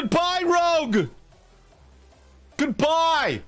Goodbye, Rogue! Goodbye!